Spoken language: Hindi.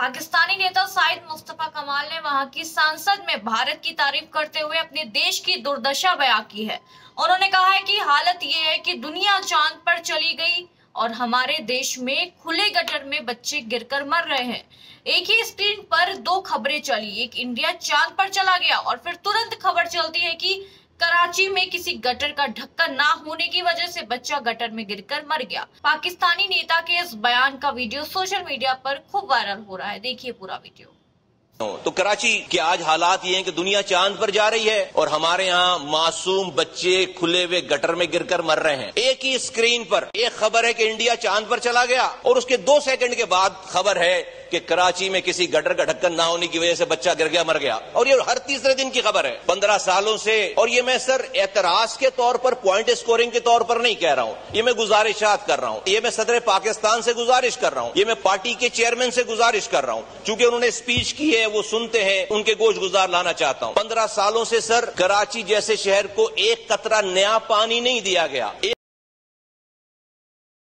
पाकिस्तानी नेता साइद मुस्तफ़ा कमाल ने वहाँ की सांसद में भारत की तारीफ़ करते हुए अपने देश की दुर्दशा बयां की है। उन्होंने कहा है कि हालत ये है कि दुनिया चाँद पर चली गई और हमारे देश में खुले गटर में बच्चे गिरकर मर रहे हैं। एक ही स्क्रीन पर दो खबरें चली, एक इंडिया चाँद पर चला गया और फिर तुरंत खबर चलती है कि कराची में किसी गटर का ढक्कन ना होने की वजह से बच्चा गटर में गिरकर मर गया। पाकिस्तानी नेता के इस बयान का वीडियो सोशल मीडिया पर खूब वायरल हो रहा है। देखिए पूरा वीडियो। तो कराची के आज हालात ये हैं कि दुनिया चाँद पर जा रही है और हमारे यहाँ मासूम बच्चे खुले हुए गटर में गिरकर मर रहे हैं। एक ही स्क्रीन पर एक खबर है कि इंडिया चाँद पर चला गया और उसके दो सेकंड के बाद खबर है कि कराची में किसी गटर का ढक्कन ना होने की वजह से बच्चा गिर गया, मर गया। और ये हर तीसरे दिन की खबर है। पंद्रह सालों से, और ये मैं सर एतराज़ के तौर पर प्वाइंट स्कोरिंग के तौर पर नहीं कह रहा हूँ। ये मैं गुजारिशात कर रहा हूँ। ये मैं सदर पाकिस्तान से गुजारिश कर रहा हूँ। ये मैं पार्टी के चेयरमैन से गुजारिश कर रहा हूँ। चूँकि उन्होंने स्पीच की है, वो सुनते हैं, उनके गोश गुजार लाना चाहता हूँ। पंद्रह सालों से सर, कराची जैसे शहर को एक कतरा नया पानी नहीं दिया गया।